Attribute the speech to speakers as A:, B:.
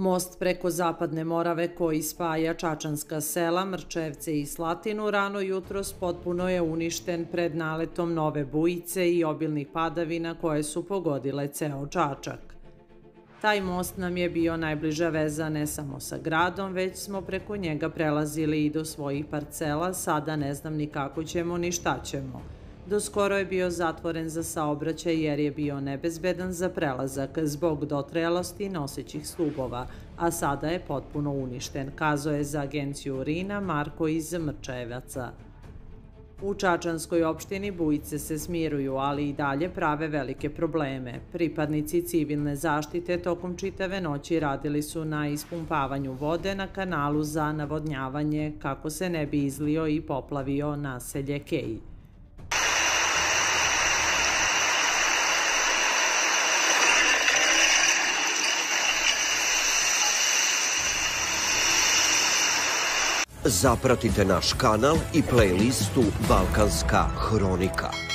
A: Most preko Zapadne Morave koji spaja Čačanska sela, Mrčevce i Slatinu rano jutros potpuno je uništen pred naletom nove bujice i obilnih padavina koje su pogodile ceo Čačak. Taj most nam je bio najbliža veza ne samo sa gradom, već smo preko njega prelazili i do svojih parcela, sada ne znam ni kako ćemo ni šta ćemo – Do skoro je bio zatvoren za saobraćaj jer je bio nebezbedan za prelazak zbog dotrajalosti nosećih stubova, a sada je potpuno uništen, kazo je za agenciju Rina Marko iz Mrčevaca. U Čačanskoj opštini bujice se smiruju, ali i dalje prave velike probleme. Pripadnici civilne zaštite tokom čitave noći radili su na ispumpavanju vode na kanalu za navodnjavanje kako se ne bi izlio i poplavio naselje Keji.
B: Zapratite naš kanal i playlistu Balkanska hronika.